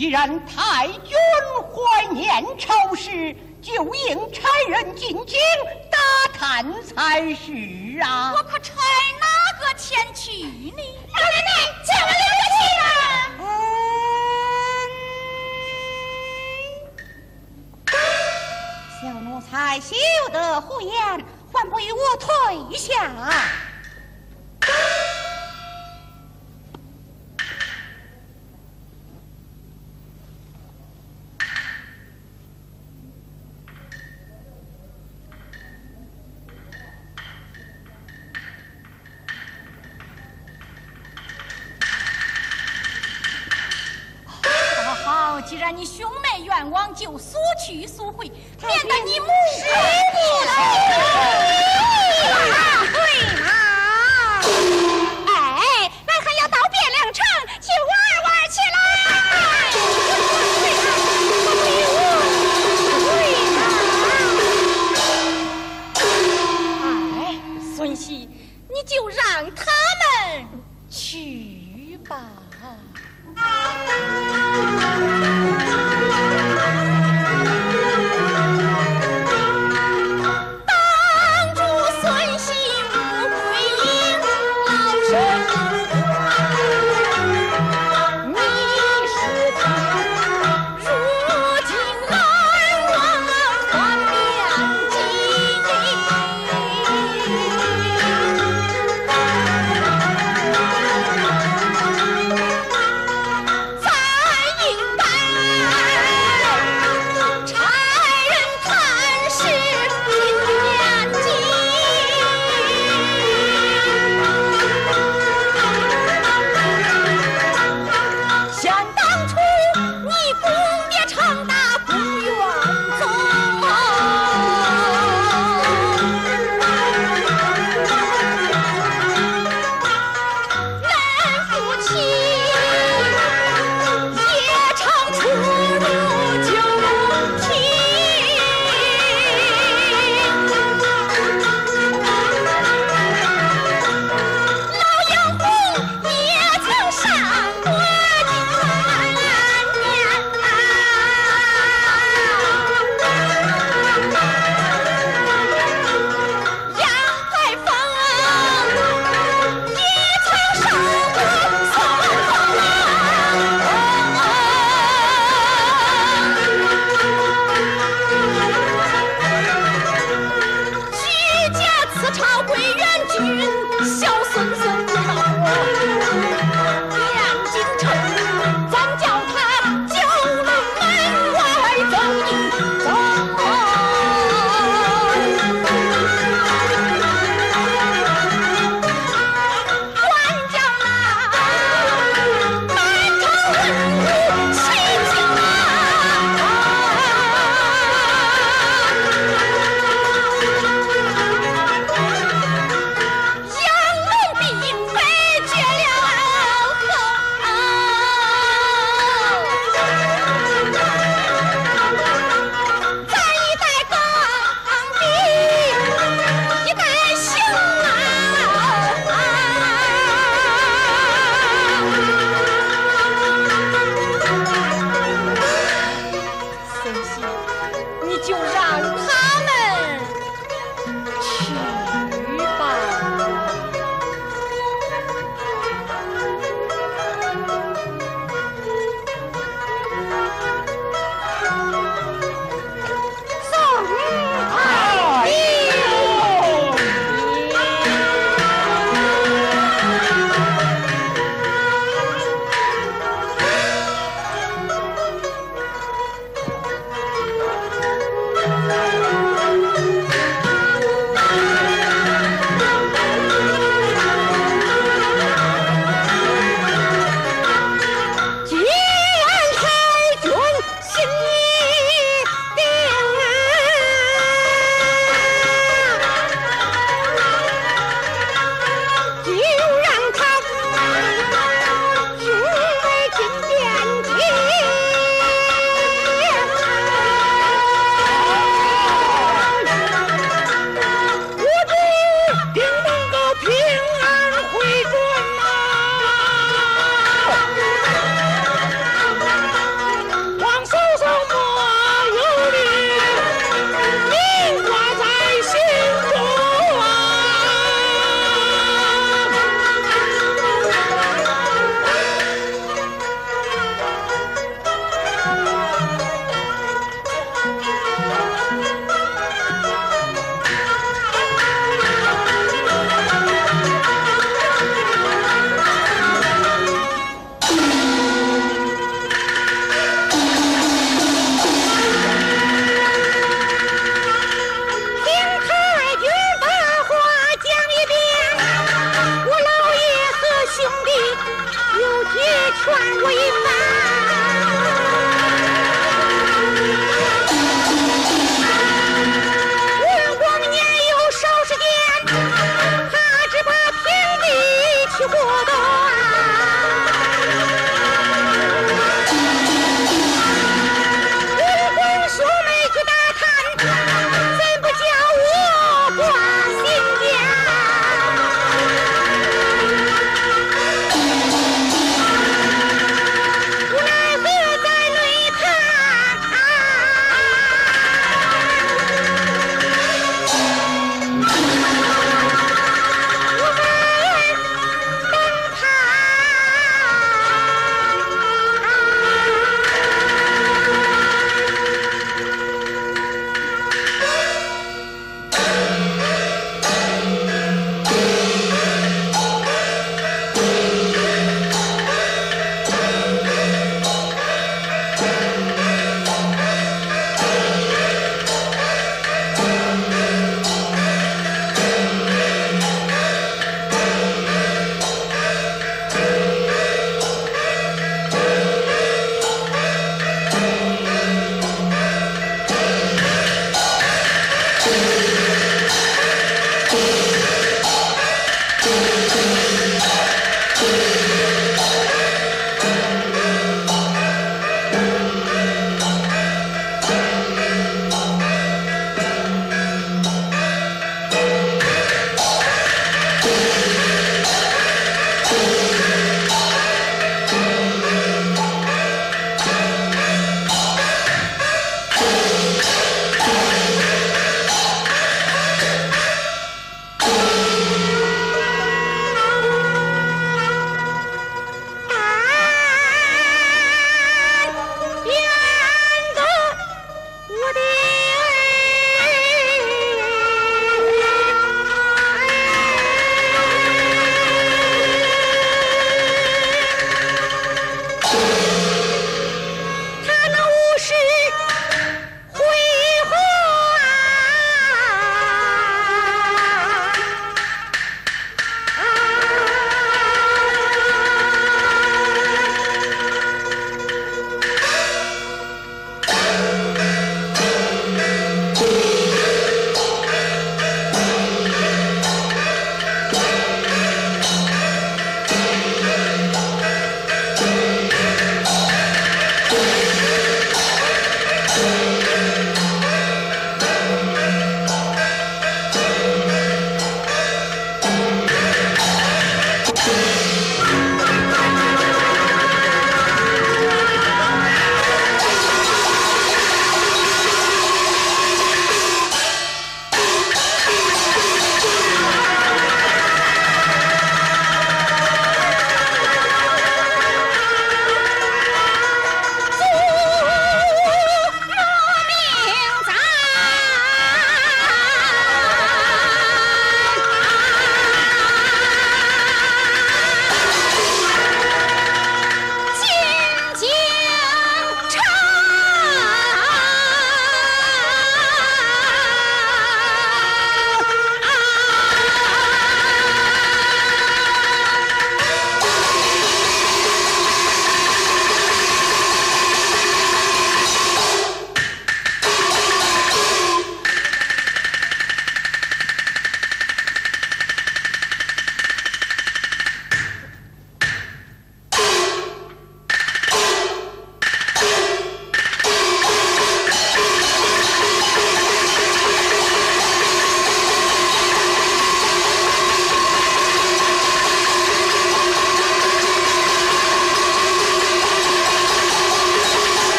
既然太君怀念朝事，就应差人进京打探才是啊！我可差哪个前去呢？老奶奶，借我两个钱吧！嗯，小奴才，休得胡言，还不与我退下！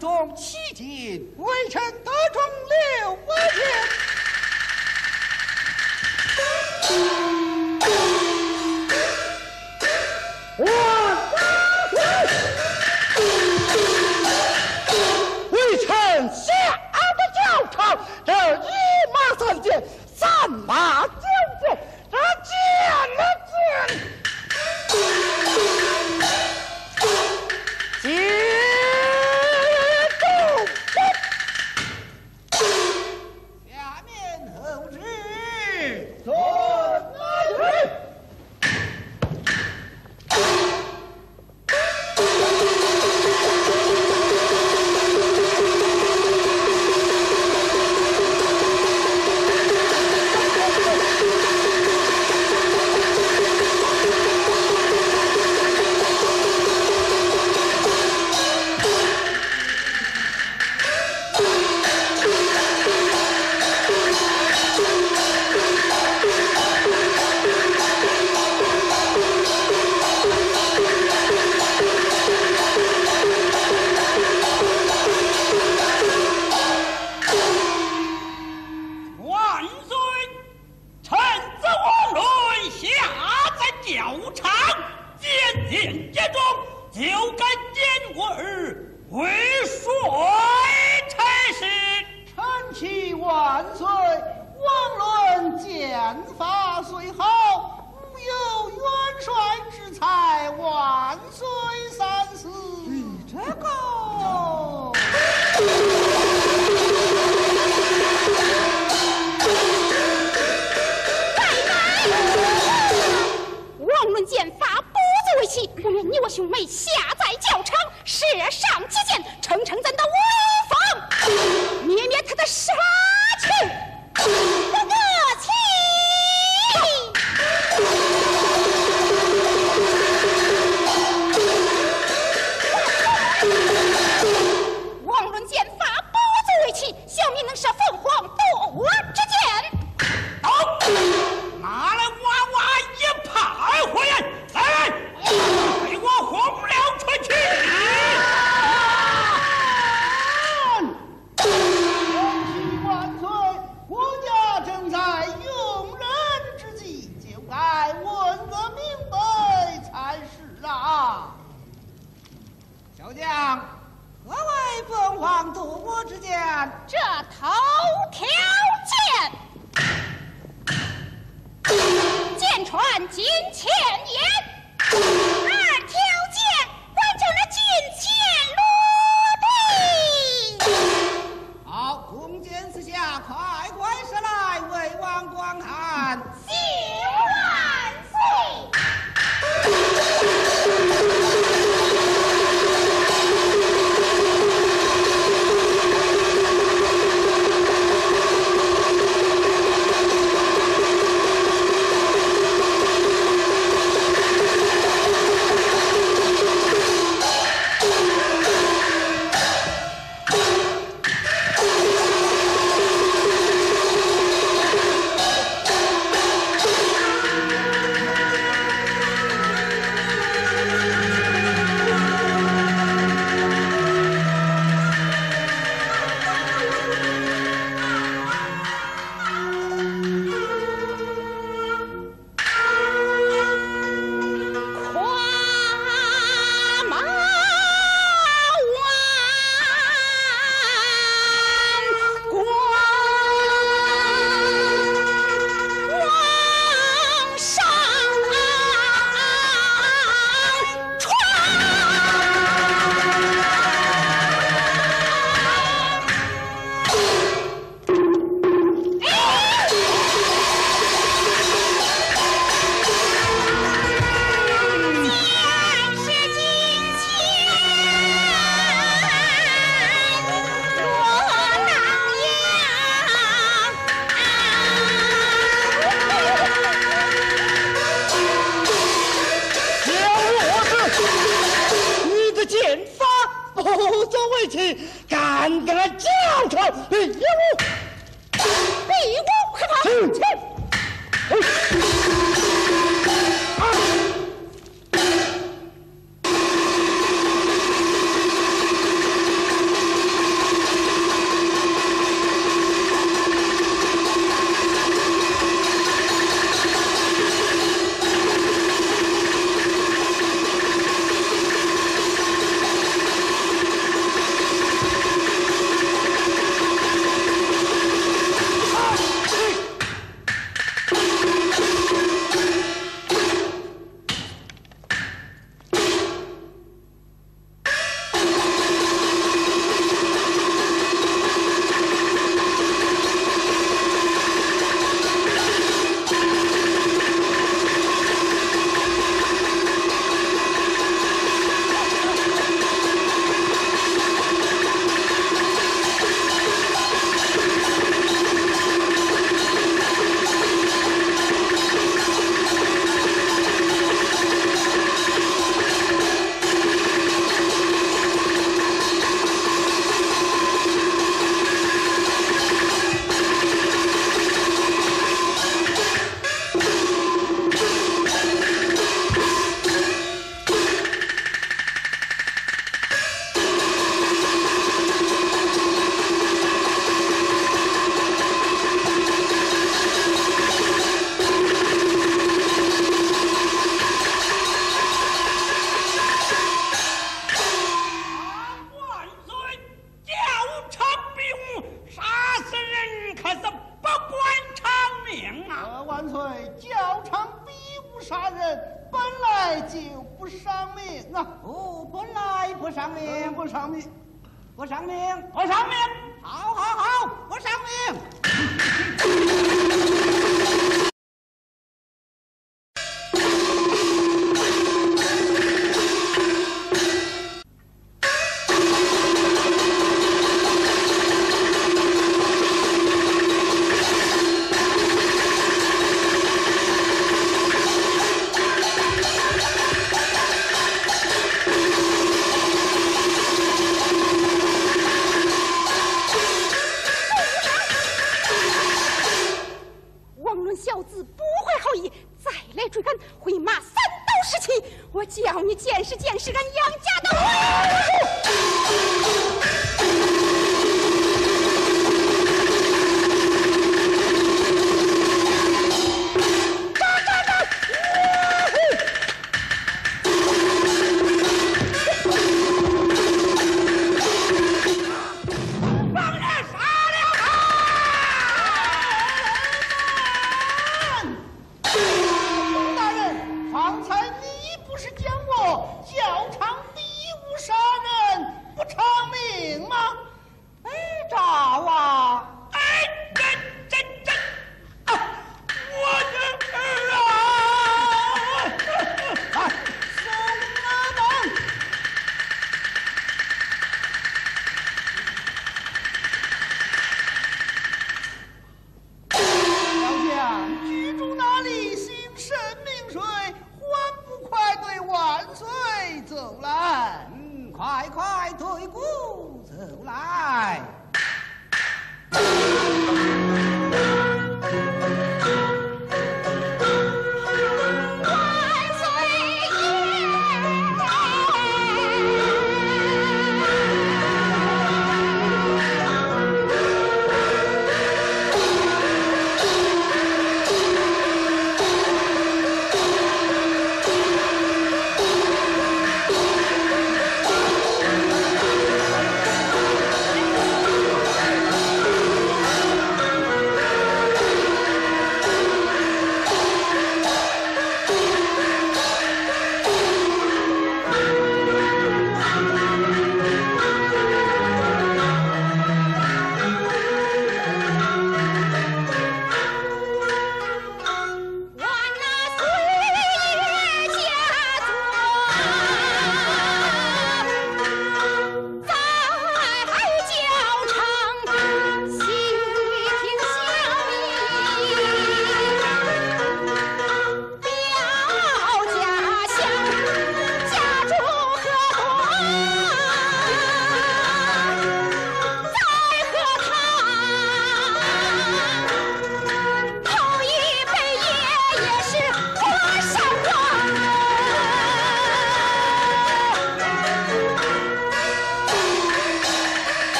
中气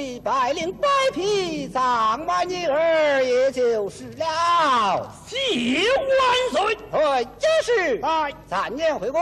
一百灵百匹藏马女儿也就是了。谢万岁。哎家是。拜三年回宫。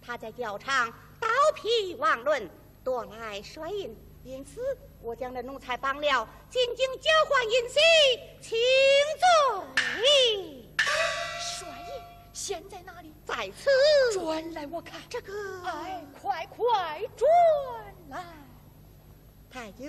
他在教场刀劈王伦，夺来帅印，因此我将这奴才绑了，进京交换银玺，请罪。帅印现在哪里？在此。转来我看。这个。哎，快快转来。太君，